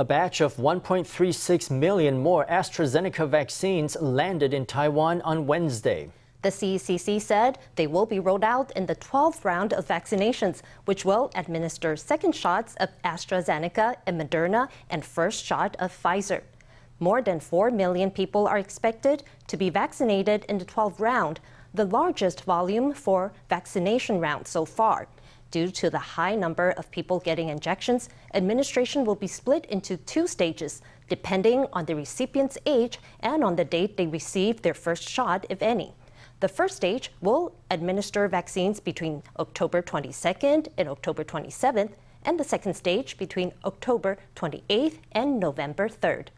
A batch of 1.36 million more AstraZeneca vaccines landed in Taiwan on Wednesday. The CECC said they will be rolled out in the 12th round of vaccinations, which will administer second shots of AstraZeneca and Moderna and first shot of Pfizer. More than 4 million people are expected to be vaccinated in the 12th round, the largest volume for vaccination round so far. Due to the high number of people getting injections, administration will be split into two stages, depending on the recipient's age and on the date they received their first shot, if any. The first stage will administer vaccines between October 22nd and October 27th, and the second stage between October 28th and November 3rd.